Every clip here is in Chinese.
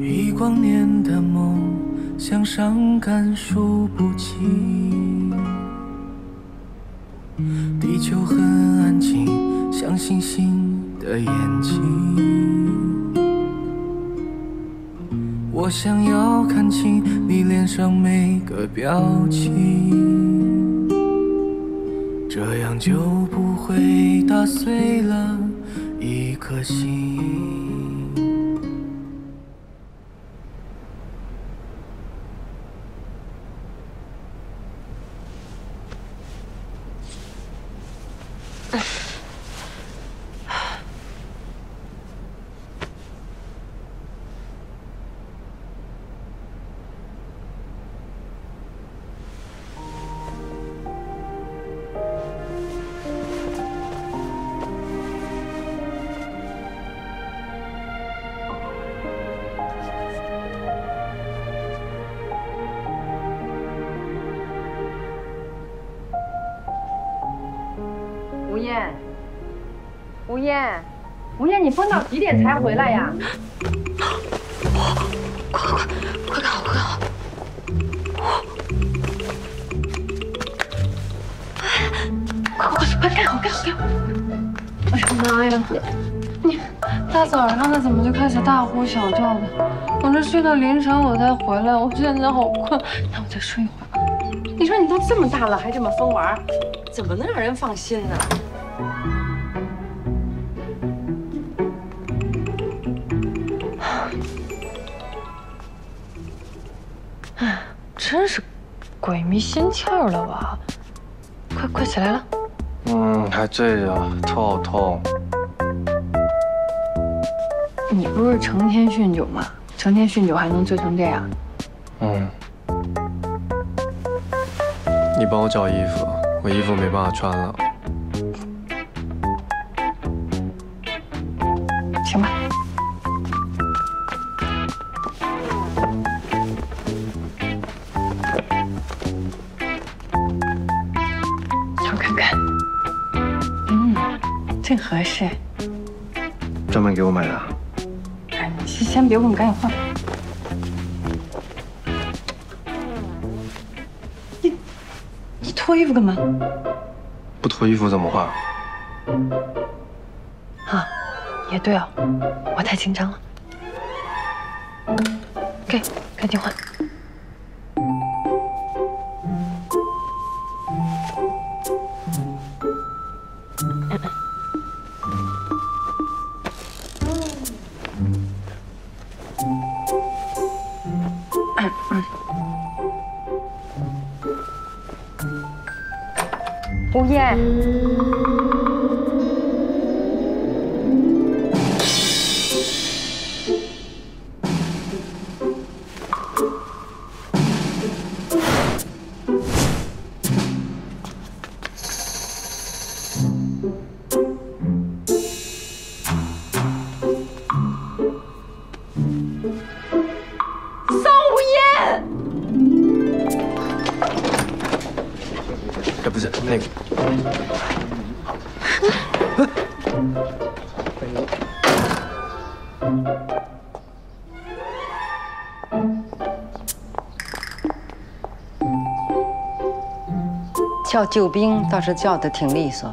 一光年的梦，像伤感数不清。地球很安静，像星星的眼睛。我想要看清你脸上每个表情，这样就不会打碎了一颗心。燕，吴燕，吴燕，你疯到几点才回来呀？快快快看好，快看好！快快快盖好盖好盖好！哎呀妈呀！你大早上的怎么就开始大呼小叫的？我这睡到凌晨我才回来，我现在好困，那我再睡一会儿啊。你说你都这么大了还这么疯玩，怎么能让人放心呢？哎，真是鬼迷心窍了吧？快快起来了！嗯，还醉着，头好痛。你不是成天酗酒吗？成天酗酒还能醉成这样？嗯，你帮我找衣服，我衣服没办法穿了。合适。专门给我买的。哎，你先先别问，赶紧换。你你脱衣服干嘛？不脱衣服怎么换？啊，也对哦，我太紧张了。给，赶紧换。吴燕。宋无厌，哎，不是那个。叫救兵倒是叫的挺利索。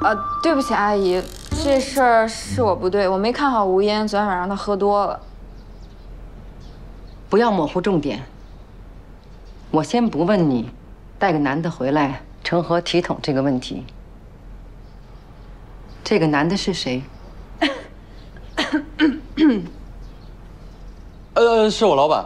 啊，对不起，阿姨，这事儿是我不对，我没看好吴嫣，昨天晚上她喝多了。不要模糊重点。我先不问你，带个男的回来成何体统这个问题。这个男的是谁？呃，是我老板。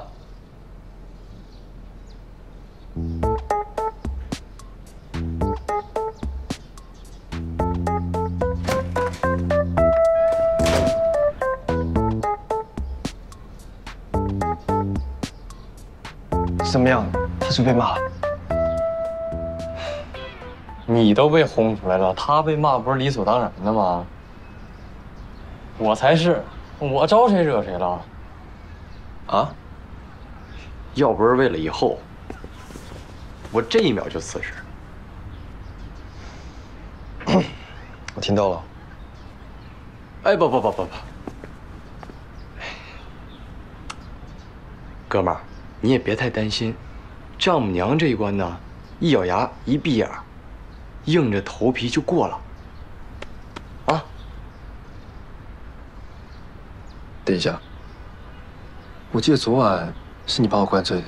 怎么样？他是被骂了？你都被轰出来了，他被骂不是理所当然的吗？我才是，我招谁惹谁了？啊？要不是为了以后，我这一秒就辞职。我听到了。哎，不不不不不，哥们儿，你也别太担心，丈母娘这一关呢，一咬牙一闭眼，硬着头皮就过了。啊，等一下，我记得昨晚是你把我灌醉的。